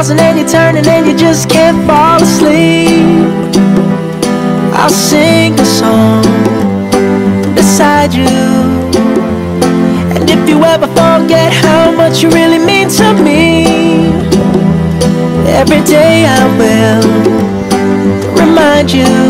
Tossing and you're turning and you just can't fall asleep, I'll sing a song beside you. And if you ever forget how much you really mean to me, every day I will remind you.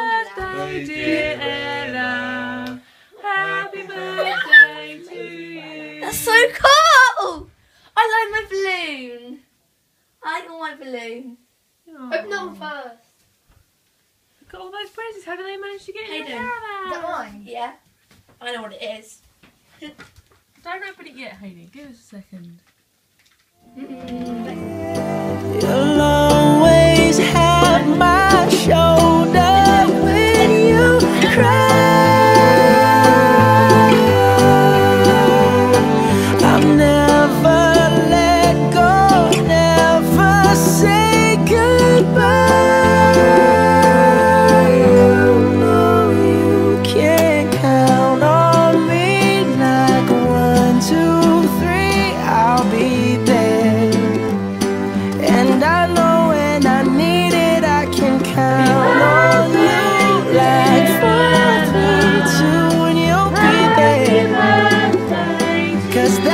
birthday, dear Ella. Happy birthday to you. That's so cool! I like my balloon. I like my balloon. Open that one first. Look at all those presents. How do they manage to get in Hayden, your Is that mine? Yeah. I know what it is. Don't open it yet, Hayden. Give us a second. You'll always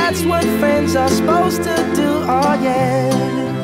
that's what friends are supposed to do, oh yeah.